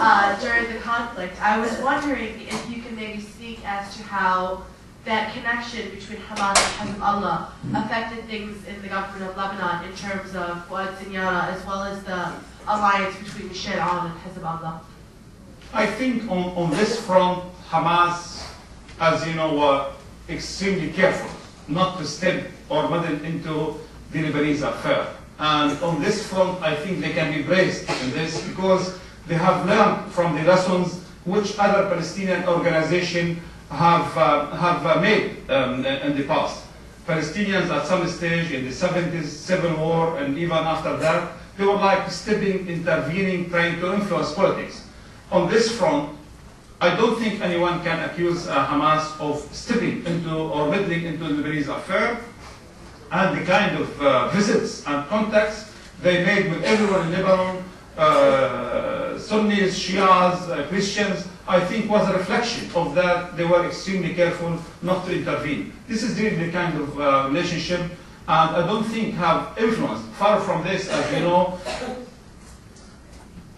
uh, during the conflict. I was wondering if you can maybe speak as to how that connection between Hamas and Hezbollah affected things in the government of Lebanon in terms of Fuad Siniora as well as the alliance between Michel Aoun and Hezbollah. I think on, on this front, Hamas, as you know, were extremely careful not to step or meddle into the Lebanese affair. And on this front, I think they can be praised in this because they have learned from the lessons which other Palestinian organizations have, uh, have uh, made um, in the past. Palestinians at some stage in the 70s, Civil War, and even after that, they were like stepping, intervening, trying to influence politics. On this front, I don't think anyone can accuse uh, Hamas of stepping into or meddling into the Lebanese affair and the kind of uh, visits and contacts they made with everyone in Lebanon, uh, Sunnis, Shias, uh, Christians, I think was a reflection of that they were extremely careful not to intervene. This is really the kind of uh, relationship and I don't think have influenced. Far from this, as you know,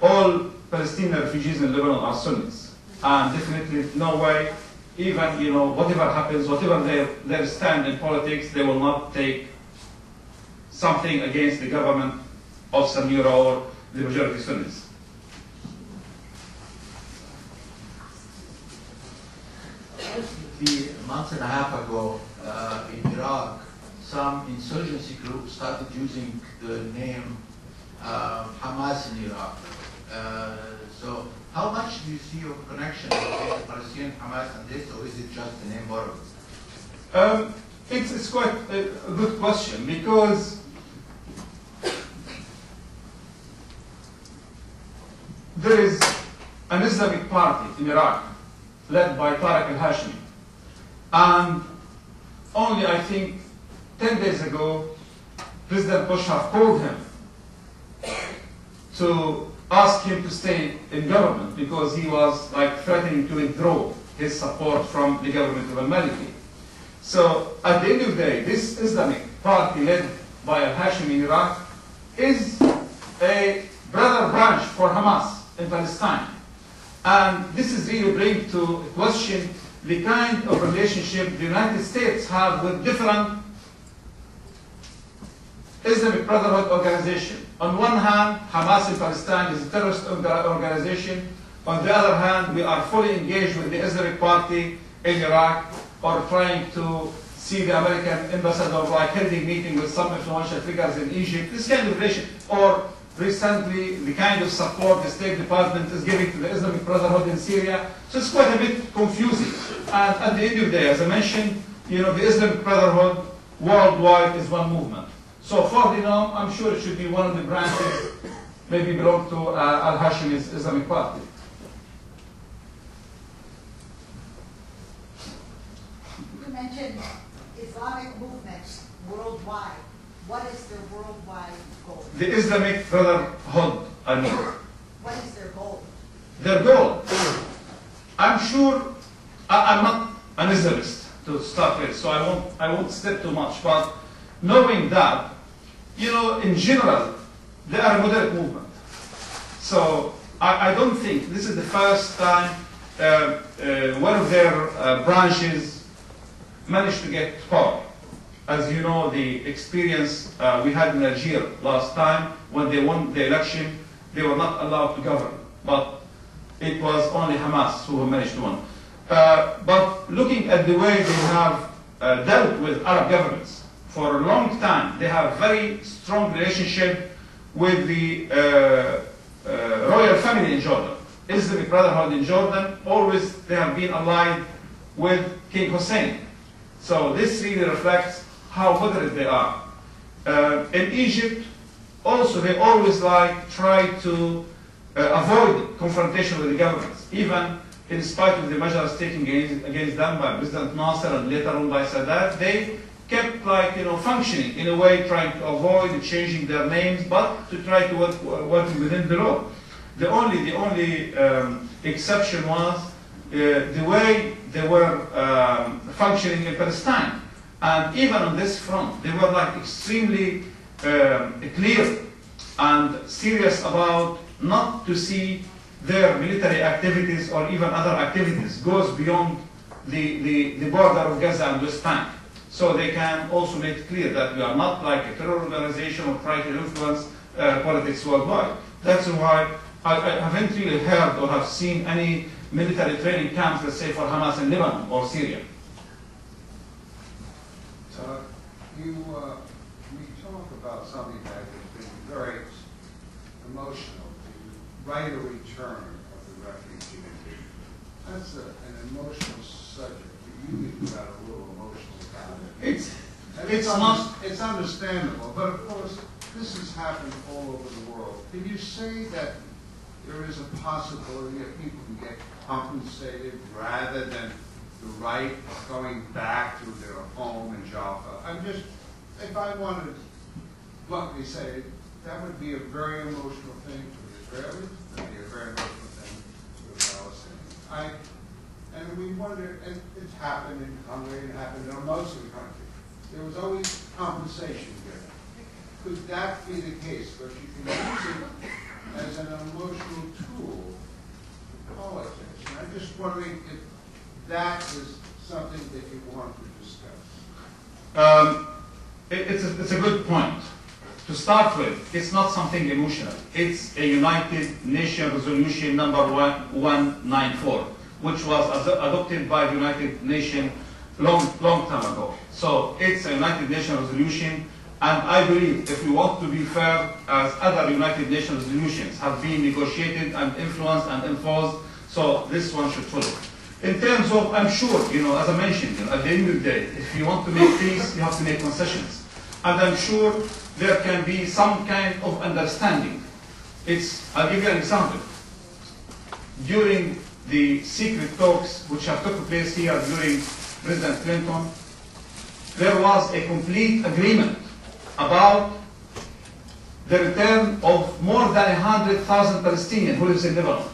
all Palestinian refugees in Lebanon are Sunnis. And definitely no way, even, you know, whatever happens, whatever their, their stand in politics, they will not take something against the government of Siniora or the majority Sunnis. The month and a half ago uh, in Iraq, some insurgency groups started using the name uh, Hamas in Iraq. Uh, so how much do you see of connection between the Palestinian Hamas and this, or is it just the name borrowed? Um, it's, it's quite a, a good question because there is an Islamic party in Iraq led by Tariq al-Hashimi. And only, I think, 10 days ago, President Bush called him to ask him to stay in government because he was like threatening to withdraw his support from the government of al-Maliki. So at the end of the day, this Islamic party led by al-Hashimi in Iraq is a brother branch for Hamas in Palestine. And this is really bring to question the kind of relationship the United States have with different Islamic Brotherhood organization. On one hand, Hamas in Palestine is a terrorist organization. On the other hand, we are fully engaged with the Islamic Party in Iraq or trying to see the American ambassador like holding meeting with some influential figures in Egypt. This kind of relation. Or recently, the kind of support the State Department is giving to the Islamic Brotherhood in Syria. So it's quite a bit confusing. And at the end of the day, as I mentioned, you know, the Islamic Brotherhood worldwide is one movement. So for the NOM, I'm sure it should be one of the branches, maybe belong to uh, Al-Hashimi's Islamic Party. You mentioned Islamic movements worldwide. What is their worldwide goal? The Islamic Brotherhood, I mean. What is their goal? Their goal, I'm sure, I, I'm not an Islamist to start with, so I won't, I won't step too much, but knowing that, you know, in general, they are a moderate movement. So I, I don't think this is the first time uh, uh, one of their uh, branches managed to get power. As you know, the experience uh, we had in Algeria last time, when they won the election, they were not allowed to govern. But it was only Hamas who managed to win. Uh, but looking at the way they have uh, dealt with Arab governments, for a long time, they have very strong relationship with the uh, uh, royal family in Jordan. Islamic Brotherhood in Jordan, always they have been allied with King Hussein. So this really reflects how moderate they are. Uh, in Egypt, also they always like try to uh, avoid confrontation with the governments, even in spite of the measures taken against, against them by President Nasser and later on by Sadat, they kept like you know functioning in a way, trying to avoid changing their names, but to try to work working within the law. The only the only um, exception was uh, the way they were um, functioning in Palestine, and even on this front, they were like extremely um, clear and serious about not to see their military activities or even other activities goes beyond the, the, the border of Gaza and West Bank. So they can also make clear that we are not like a terror organization or try to influence uh, politics worldwide. That's why I, I haven't really heard or have seen any military training camps, let's say, for Hamas in Lebanon or Syria. Uh, You, uh, you talk about something that has been very emotional, the right of return of the refugee. That's a- an emotional subject, but you even got a little emotional about it. It's, And it's not, It's understandable, but of course, this has happened all over the world. Can you say that there is a possibility that people can get compensated rather than the right of going back to their home in Jaffa? I'm just, if I wanted to bluntly say, that would be a very emotional thing for the Israelis, that'd be a very emotional thing for the Palestinians. I, and we wonder, and it's happened in Hungary, and happened in most of the country. There was always compensation given. Could that be the case, but you can use it as an emotional tool for politics? And I'm just wondering if that is something that you want to discuss. um, it- it's, a, it's a good point. To start with, it's not something emotional. It's a United Nations Resolution number one- 194, which was ad- adopted by the United Nations long, long time ago. So it's a United Nations resolution, and I believe if we want to be fair, as other United Nations resolutions have been negotiated and influenced and enforced, so this one should follow. In terms of, I'm sure, you know, as I mentioned, you know, at the end of the day, if you want to make peace, you have to make concessions. And I'm sure there can be some kind of understanding. It's, I'll give you an example. During the secret talks which have took place here during President Clinton, there was a complete agreement about the return of more than 100,000 Palestinians who live in Lebanon.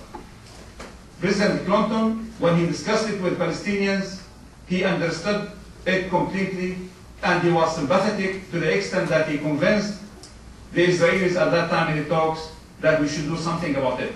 President Clinton, when he discussed it with Palestinians, he understood it completely and he was sympathetic to the extent that he convinced the Israelis at that time in the talks that we should do something about it.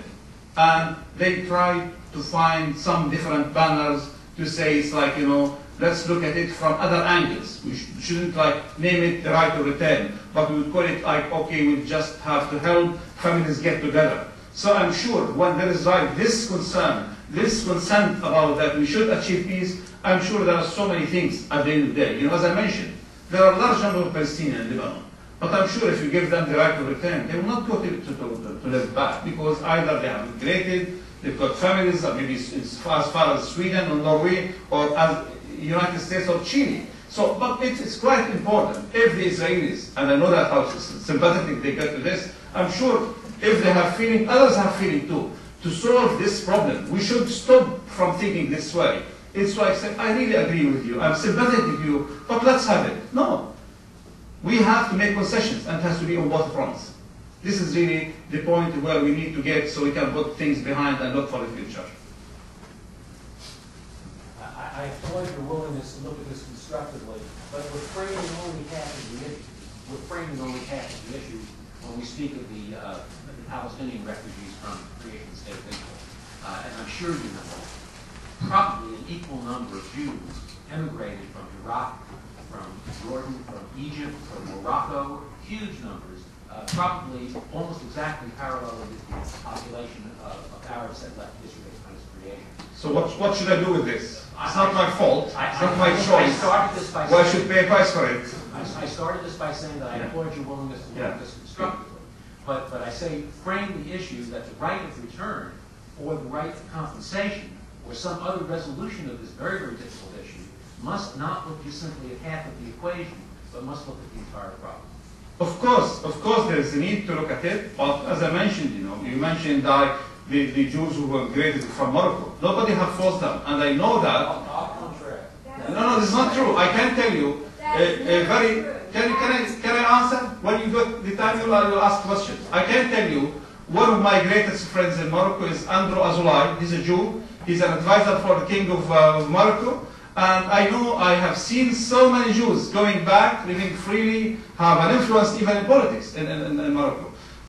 And they tried to find some different banners to say it's like, you know, let's look at it from other angles. We sh- shouldn't like name it the right to return, but we would call it like, okay, we just have to help families get together. So I'm sure when there is like this concern, this consent about that we should achieve peace, I'm sure there are so many things at the end of the day. You know, as I mentioned, there are a large number of Palestinians in Lebanon. But I'm sure if you give them the right to return, they will not go to, to, to, to live back because either they have migrated, they've got families, or maybe as far, as Sweden or Norway or as United States or Chile. So, but it's, it's quite important if the Israelis, and I know that how sympathetic they get to this, I'm sure if they have feeling, others have feeling too. To solve this problem, we should stop from thinking this way. It's like saying, I really agree with you, I'm sympathetic with you, but let's have it. No, we have to make concessions and it has to be on both fronts. This is really the point where we need to get so we can put things behind and look for the future. I, I applaud your willingness to look at this constructively, but we're framing only half of the issue. We're framing only half of the issue when we speak of the, uh, the Palestinian refugees from the creation state of Israel. Uh, and I'm sure you know, probably an equal number of Jews emigrated from Iraq, from Jordan, from Egypt, from Morocco, huge numbers, uh, probably almost exactly parallel with the population of, of Arabs that left Israel its creation. So what, what should I do with this? It's not my fault, I- it's not I- my choice. Why this Well, I saying- should pay a price for it. I, I started this by saying that I Yeah. applaud your willingness to look Yeah. at this constructively. But, but I say frame the issue that the right of return or the right to compensation or some other resolution of this very, very difficult issue must not look just simply at half of the equation, but must look at the entire problem. Of course, of course, there is a need to look at it, but as I mentioned, you know, you mentioned that the, the Jews who were migrated from Morocco. Nobody have forced them, and I know that. No, no, this is not true. I can tell you a, a very. Can, can I can I answer? When you got the time, you will ask questions. I can tell you one of my greatest friends in Morocco is André Azoulay. He's a Jew. He's an advisor for the king of uh, Morocco. And I know I have seen so many Jews going back, living freely, have an influence even in politics in, in, in Morocco.